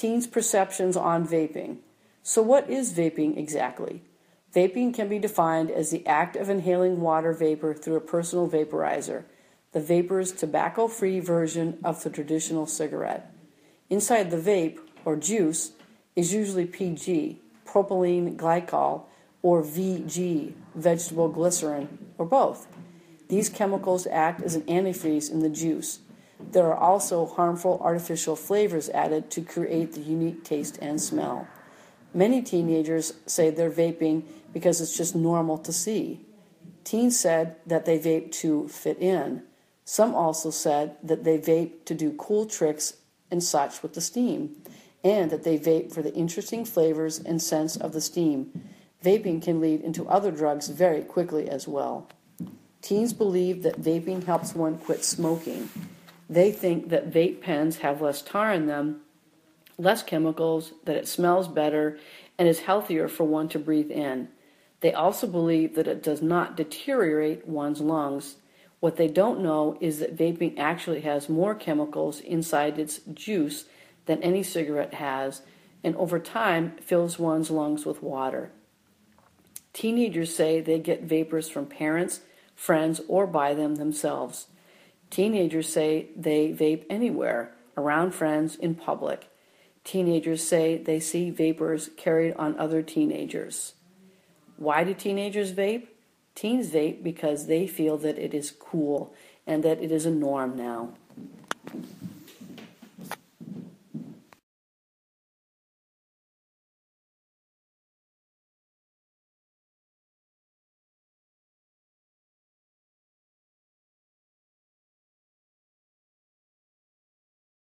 Teens' perceptions on vaping. So, what is vaping exactly? Vaping can be defined as the act of inhaling water vapor through a personal vaporizer, the vapor's tobacco free version of the traditional cigarette. Inside the vape, or juice, is usually PG, propylene glycol, or VG, vegetable glycerin, or both. These chemicals act as an antifreeze in the juice. There are also harmful artificial flavors added to create the unique taste and smell. Many teenagers say they're vaping because it's just normal to see. Teens said that they vape to fit in. Some also said that they vape to do cool tricks and such with the steam, and that they vape for the interesting flavors and scents of the steam. Vaping can lead into other drugs very quickly as well. Teens believe that vaping helps one quit smoking. They think that vape pens have less tar in them, less chemicals, that it smells better, and is healthier for one to breathe in. They also believe that it does not deteriorate one's lungs. What they don't know is that vaping actually has more chemicals inside its juice than any cigarette has, and over time fills one's lungs with water. Teenagers say they get vapors from parents, friends, or buy them themselves. Teenagers say they vape anywhere, around friends, in public. Teenagers say they see vapors carried on other teenagers. Why do teenagers vape? Teens vape because they feel that it is cool and that it is a norm now.